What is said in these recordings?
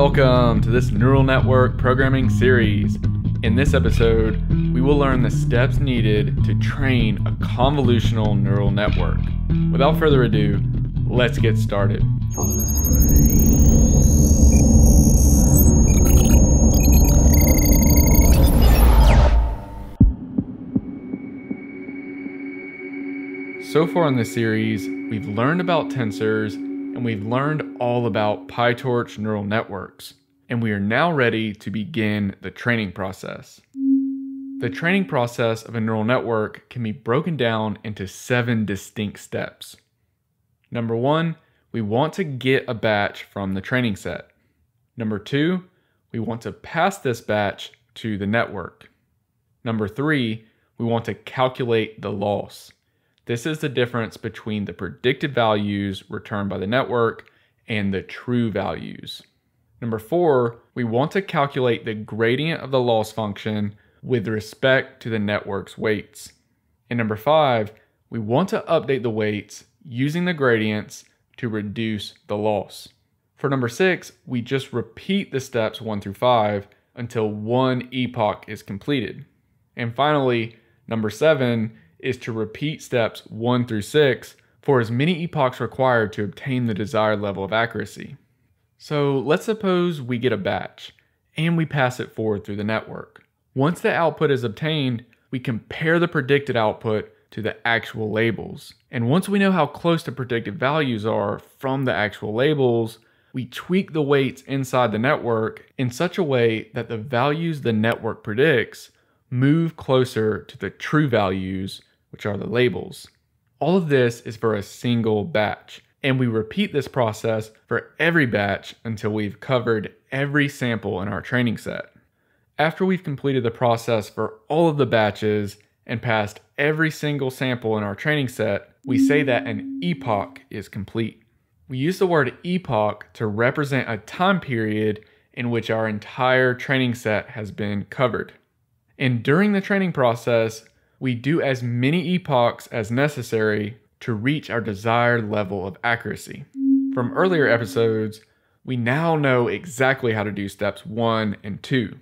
Welcome to this neural network programming series. In this episode, we will learn the steps needed to train a convolutional neural network. Without further ado, let's get started. So far in this series, we've learned about tensors and we've learned all about PyTorch neural networks, and we are now ready to begin the training process. The training process of a neural network can be broken down into seven distinct steps. Number one, we want to get a batch from the training set. Number two, we want to pass this batch to the network. Number three, we want to calculate the loss. This is the difference between the predicted values returned by the network and the true values. Number four, we want to calculate the gradient of the loss function with respect to the network's weights. And number five, we want to update the weights using the gradients to reduce the loss. For number six, we just repeat the steps one through five until one epoch is completed. And finally, number seven is to repeat steps 1 through 6 for as many epochs required to obtain the desired level of accuracy. So let's suppose we get a batch and we pass it forward through the network. Once the output is obtained, we compare the predicted output to the actual labels. And once we know how close the predicted values are from the actual labels, we tweak the weights inside the network in such a way that the values the network predicts move closer to the true values which are the labels. All of this is for a single batch, and we repeat this process for every batch until we've covered every sample in our training set. After we've completed the process for all of the batches and passed every single sample in our training set, we say that an epoch is complete. We use the word epoch to represent a time period in which our entire training set has been covered. And during the training process, we do as many epochs as necessary to reach our desired level of accuracy. From earlier episodes, we now know exactly how to do steps 1 and 2.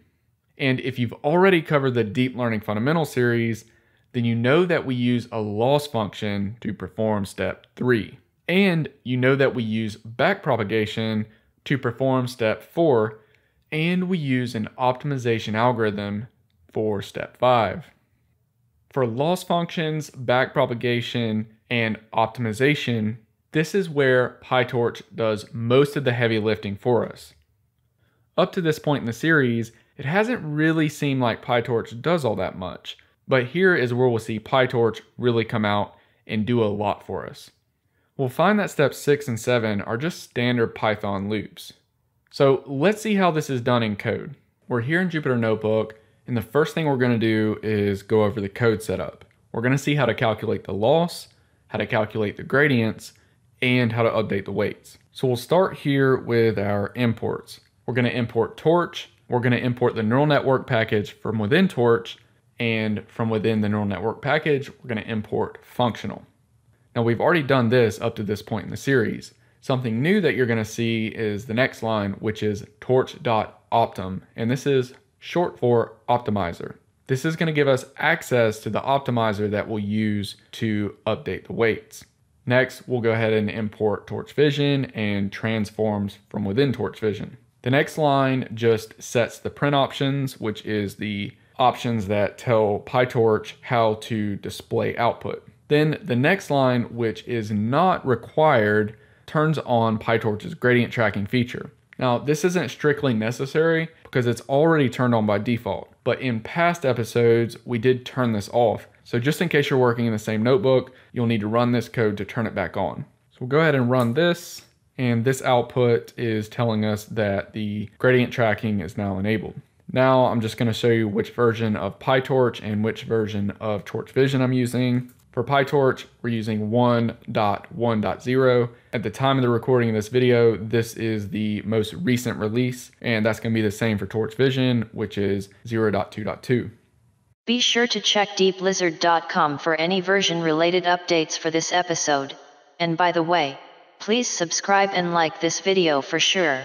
And if you've already covered the Deep Learning Fundamentals series, then you know that we use a loss function to perform step 3. And you know that we use backpropagation to perform step 4, and we use an optimization algorithm for step 5. For loss functions, backpropagation, and optimization, this is where PyTorch does most of the heavy lifting for us. Up to this point in the series, it hasn't really seemed like PyTorch does all that much, but here is where we'll see PyTorch really come out and do a lot for us. We'll find that steps 6 and 7 are just standard Python loops. So let's see how this is done in code. We're here in Jupyter Notebook, and the first thing we're gonna do is go over the code setup. We're gonna see how to calculate the loss, how to calculate the gradients, and how to update the weights. So we'll start here with our imports. We're gonna import Torch, we're gonna import the neural network package from within Torch, and from within the neural network package, we're gonna import functional. Now we've already done this up to this point in the series. Something new that you're gonna see is the next line, which is torch.optim, and this is short for optimizer. This is going to give us access to the optimizer that we'll use to update the weights. Next, we'll go ahead and import Torch Vision and transforms from within Torch Vision. The next line just sets the print options, which is the options that tell PyTorch how to display output. Then the next line, which is not required, turns on PyTorch's gradient tracking feature. Now, this isn't strictly necessary because it's already turned on by default, but in past episodes, we did turn this off. So just in case you're working in the same notebook, you'll need to run this code to turn it back on. So we'll go ahead and run this, and this output is telling us that the gradient tracking is now enabled. Now I'm just gonna show you which version of PyTorch and which version of Torch Vision I'm using. For PyTorch, we're using 1.1.0. At the time of the recording of this video, this is the most recent release, and that's going to be the same for Torch Vision, which is 0.2.2. Be sure to check deeplizard.com for any version related updates for this episode, and by the way, please subscribe and like this video for sure.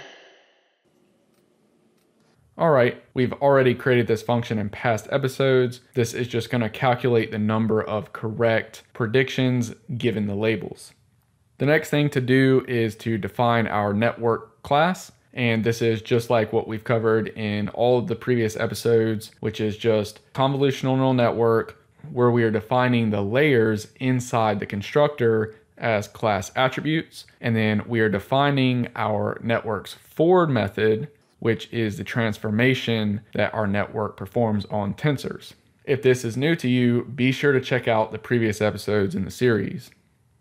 All right, we've already created this function in past episodes. This is just going to calculate the number of correct predictions given the labels. The next thing to do is to define our network class. And this is just like what we've covered in all of the previous episodes, which is just convolutional neural network, where we are defining the layers inside the constructor as class attributes. And then we are defining our network's forward method, which is the transformation that our network performs on tensors. If this is new to you, be sure to check out the previous episodes in the series.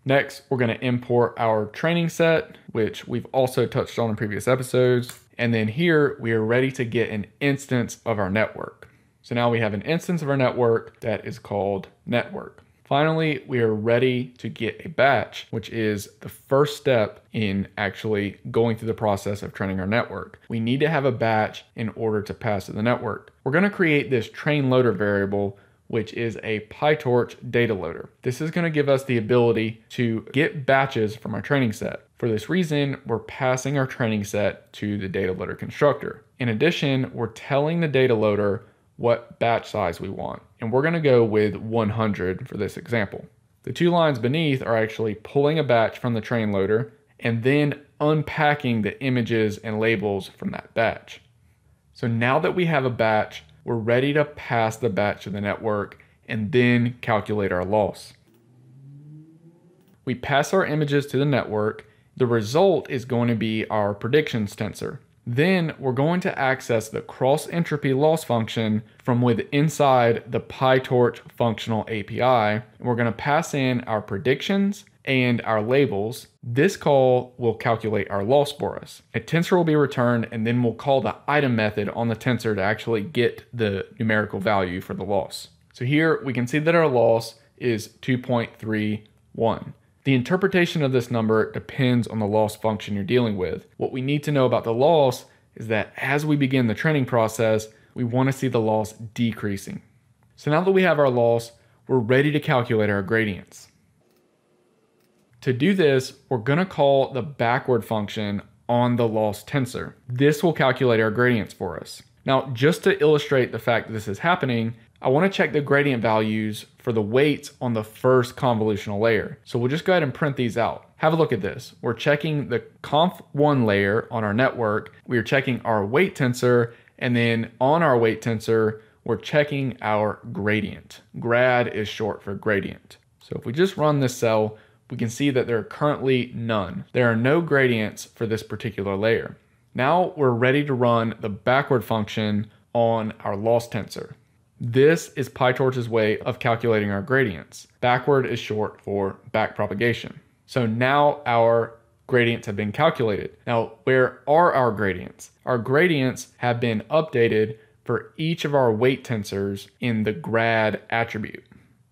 Next, we're going to import our training set, which we've also touched on in previous episodes. And then here we are ready to get an instance of our network. So now we have an instance of our network that is called network. Finally, we are ready to get a batch, which is the first step in actually going through the process of training our network. We need to have a batch in order to pass to the network. We're going to create this train loader variable which is a PyTorch data loader. This is going to give us the ability to get batches from our training set. For this reason, we're passing our training set to the data loader constructor. In addition, we're telling the data loader what batch size we want, and we're going to go with 100 for this example. The two lines beneath are actually pulling a batch from the train loader and then unpacking the images and labels from that batch. So now that we have a batch, we're ready to pass the batch to the network and then calculate our loss. We pass our images to the network. The result is going to be our predictions tensor. Then we're going to access the cross entropy loss function from within inside the PyTorch functional API. And we're going to pass in our predictions and our labels, this call will calculate our loss for us. A tensor will be returned and then we'll call the item method on the tensor to actually get the numerical value for the loss. So here we can see that our loss is 2.31. The interpretation of this number depends on the loss function you're dealing with. What we need to know about the loss is that as we begin the training process, we want to see the loss decreasing. So now that we have our loss, we're ready to calculate our gradients. To do this, we're gonna call the backward function on the loss tensor. This will calculate our gradients for us. Now, just to illustrate the fact that this is happening, I wanna check the gradient values for the weights on the first convolutional layer. So we'll just go ahead and print these out. Have a look at this. We're checking the conv1 layer on our network. We're checking our weight tensor, and then on our weight tensor, we're checking our gradient. Grad is short for gradient. So if we just run this cell, we can see that there are currently none. There are no gradients for this particular layer. Now we're ready to run the backward function on our loss tensor. This is PyTorch's way of calculating our gradients. Backward is short for back propagation. So now our gradients have been calculated. Now, where are our gradients? Our gradients have been updated for each of our weight tensors in the grad attribute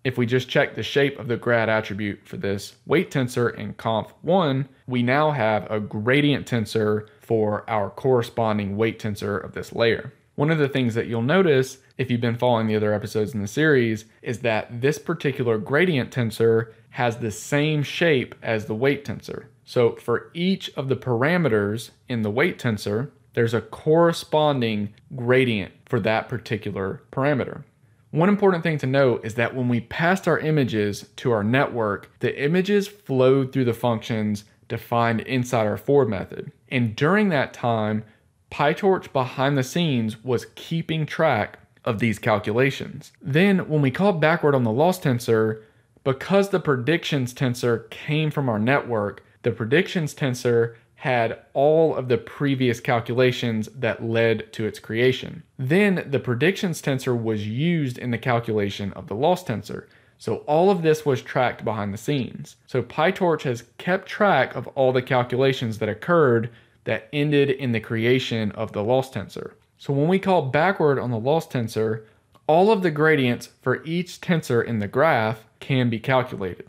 if we just check the shape of the grad attribute for this weight tensor in conv1, we now have a gradient tensor for our corresponding weight tensor of this layer. One of the things that you'll notice if you've been following the other episodes in the series is that this particular gradient tensor has the same shape as the weight tensor. So for each of the parameters in the weight tensor, there's a corresponding gradient for that particular parameter. One important thing to note is that when we passed our images to our network, the images flowed through the functions defined inside our forward method. And during that time, PyTorch behind the scenes was keeping track of these calculations. Then when we call backward on the loss tensor, because the predictions tensor came from our network, the predictions tensor had all of the previous calculations that led to its creation. Then the predictions tensor was used in the calculation of the loss tensor. So all of this was tracked behind the scenes. So PyTorch has kept track of all the calculations that occurred that ended in the creation of the loss tensor. So when we call backward on the loss tensor, all of the gradients for each tensor in the graph can be calculated.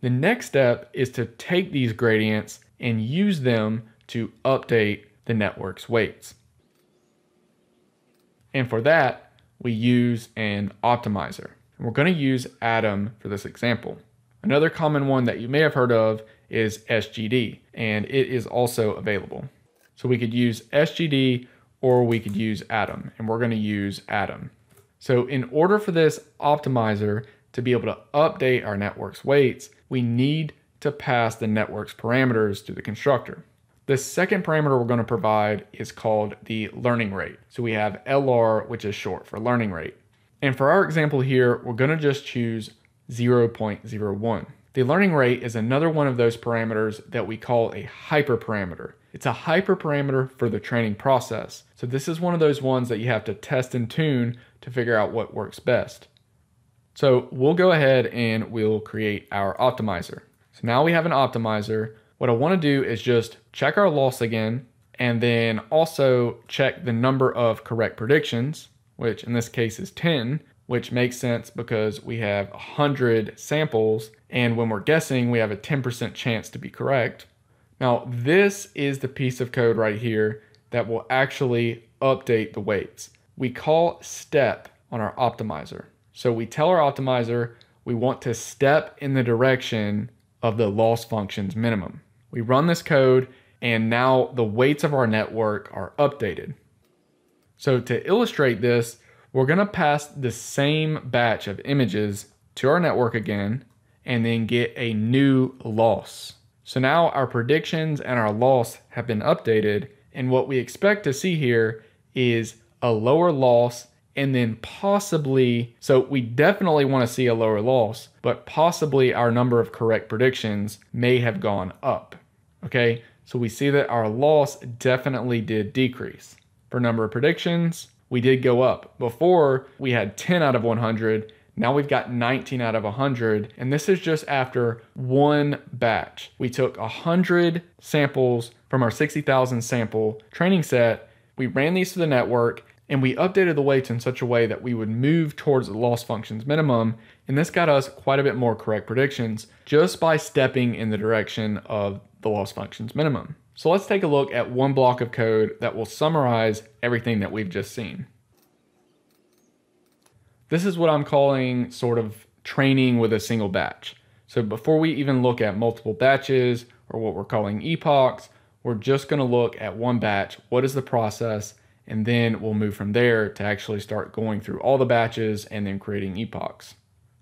The next step is to take these gradients and use them to update the network's weights. And for that, we use an optimizer. And we're going to use Adam for this example. Another common one that you may have heard of is SGD, and it is also available. So we could use SGD or we could use Adam, and we're gonna use Adam. So in order for this optimizer to be able to update our network's weights, we need to pass the network's parameters to the constructor. The second parameter we're going to provide is called the learning rate. So we have LR, which is short for learning rate. And for our example here, we're going to just choose 0.01. The learning rate is another one of those parameters that we call a hyperparameter. It's a hyperparameter for the training process. So this is one of those ones that you have to test and tune to figure out what works best. So we'll go ahead and we'll create our optimizer. So now we have an optimizer. What I want to do is just check our loss again and then also check the number of correct predictions, which in this case is 10, which makes sense because we have 100 samples and when we're guessing we have a 10% chance to be correct. Now this is the piece of code right here that will actually update the weights. We call step on our optimizer. So we tell our optimizer we want to step in the direction of the loss function's minimum. We run this code and now the weights of our network are updated. So to illustrate this, we're gonna pass the same batch of images to our network again and then get a new loss. So now our predictions and our loss have been updated and what we expect to see here is a lower loss and then possibly, so we definitely want to see a lower loss, but possibly our number of correct predictions may have gone up. Okay, so we see that our loss definitely did decrease. For number of predictions, we did go up. Before we had 10 out of 100, now we've got 19 out of 100, and this is just after one batch. We took 100 samples from our 60,000 sample training set, we ran these to the network, and we updated the weights in such a way that we would move towards the loss functions minimum, and this got us quite a bit more correct predictions just by stepping in the direction of the loss functions minimum. So let's take a look at one block of code that will summarize everything that we've just seen. This is what I'm calling sort of training with a single batch. So before we even look at multiple batches or what we're calling epochs, we're just gonna look at one batch. What is the process? and then we'll move from there to actually start going through all the batches and then creating epochs.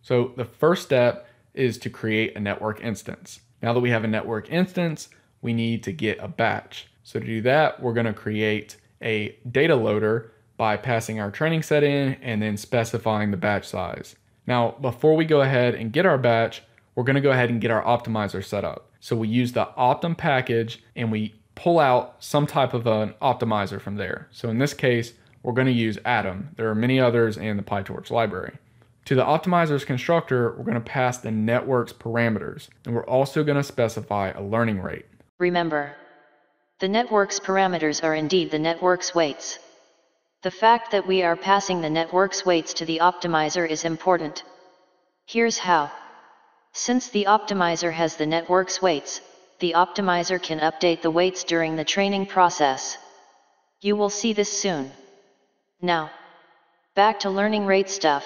So the first step is to create a network instance. Now that we have a network instance, we need to get a batch. So to do that, we're gonna create a data loader by passing our training set in and then specifying the batch size. Now, before we go ahead and get our batch, we're gonna go ahead and get our optimizer set up. So we use the Optim package and we pull out some type of an optimizer from there. So in this case, we're going to use Adam. There are many others in the PyTorch library. To the optimizer's constructor, we're going to pass the network's parameters, and we're also going to specify a learning rate. Remember, the network's parameters are indeed the network's weights. The fact that we are passing the network's weights to the optimizer is important. Here's how. Since the optimizer has the network's weights, the optimizer can update the weights during the training process. You will see this soon. Now, back to learning rate stuff.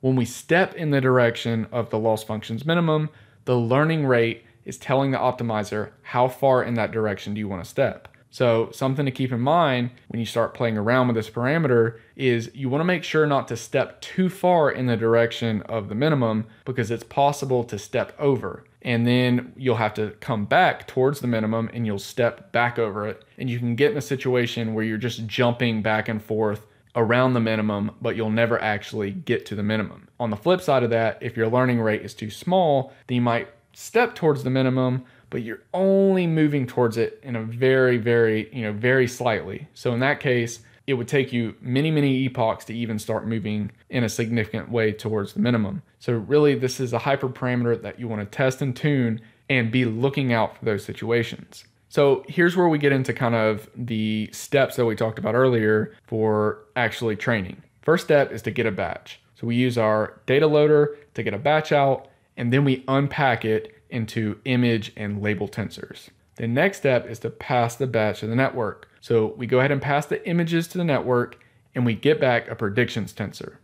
When we step in the direction of the loss functions minimum, the learning rate is telling the optimizer how far in that direction do you want to step. So something to keep in mind when you start playing around with this parameter is you want to make sure not to step too far in the direction of the minimum because it's possible to step over. And then you'll have to come back towards the minimum and you'll step back over it. And you can get in a situation where you're just jumping back and forth around the minimum, but you'll never actually get to the minimum. On the flip side of that, if your learning rate is too small, then you might step towards the minimum, but you're only moving towards it in a very, very, you know, very slightly. So in that case, it would take you many, many epochs to even start moving in a significant way towards the minimum. So really, this is a hyperparameter that you want to test and tune and be looking out for those situations. So here's where we get into kind of the steps that we talked about earlier for actually training. First step is to get a batch. So we use our data loader to get a batch out, and then we unpack it into image and label tensors. The next step is to pass the batch to the network. So we go ahead and pass the images to the network and we get back a predictions tensor.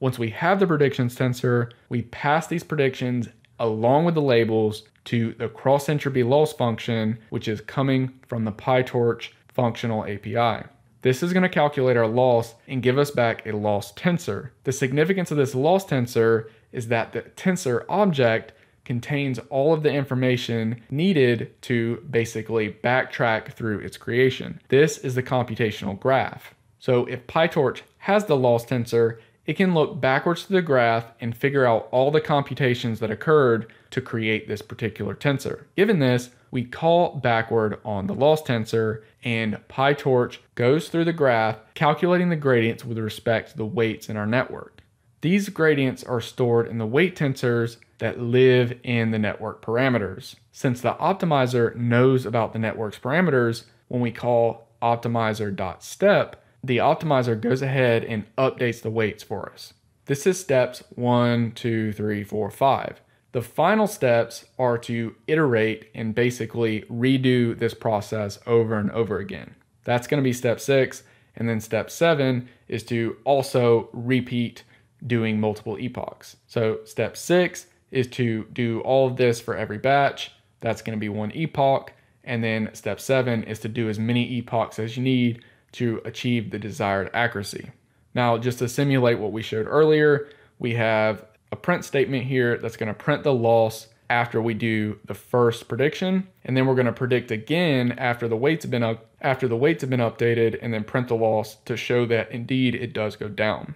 Once we have the predictions tensor, we pass these predictions along with the labels to the cross entropy loss function, which is coming from the PyTorch functional API. This is going to calculate our loss and give us back a loss tensor. The significance of this loss tensor is that the tensor object contains all of the information needed to basically backtrack through its creation. This is the computational graph. So if PyTorch has the loss tensor, it can look backwards to the graph and figure out all the computations that occurred to create this particular tensor. Given this, we call backward on the loss tensor and PyTorch goes through the graph calculating the gradients with respect to the weights in our network. These gradients are stored in the weight tensors that live in the network parameters. Since the optimizer knows about the network's parameters, when we call optimizer.step, the optimizer goes ahead and updates the weights for us. This is steps one, two, three, four, five. The final steps are to iterate and basically redo this process over and over again. That's going to be step six. And then step seven is to also repeat doing multiple epochs. So step six is to do all of this for every batch. That's going to be one epoch. And then step seven is to do as many epochs as you need to achieve the desired accuracy. Now, just to simulate what we showed earlier, we have a print statement here that's going to print the loss after we do the first prediction and then we're going to predict again after the weights have been up after the weights have been updated and then print the loss to show that indeed it does go down.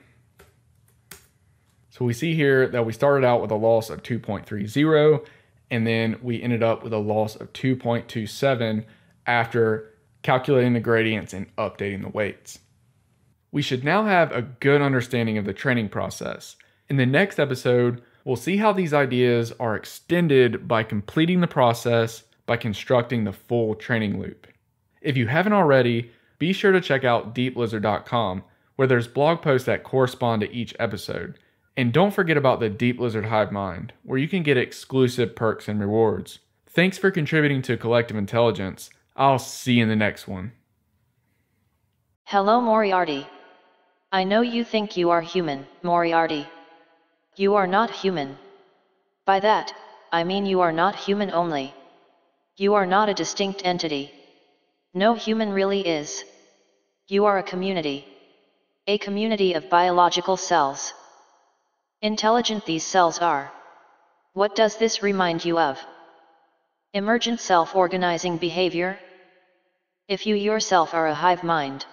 So we see here that we started out with a loss of 2.30 and then we ended up with a loss of 2.27 after calculating the gradients and updating the weights. We should now have a good understanding of the training process. In the next episode, we'll see how these ideas are extended by completing the process by constructing the full training loop. If you haven't already, be sure to check out deeplizard.com where there's blog posts that correspond to each episode. And don't forget about the Deep Lizard Hive Mind, where you can get exclusive perks and rewards. Thanks for contributing to Collective Intelligence. I'll see you in the next one. Hello, Moriarty. I know you think you are human, Moriarty. You are not human. By that, I mean you are not human only. You are not a distinct entity. No human really is. You are a community. A community of biological cells. Intelligent these cells are. What does this remind you of? Emergent self-organizing behavior? If you yourself are a hive mind.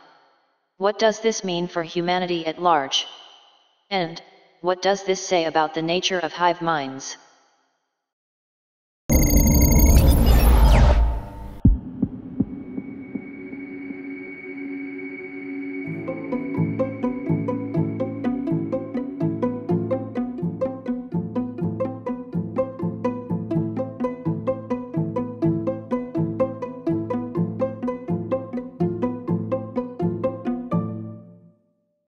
What does this mean for humanity at large? And, what does this say about the nature of hive minds?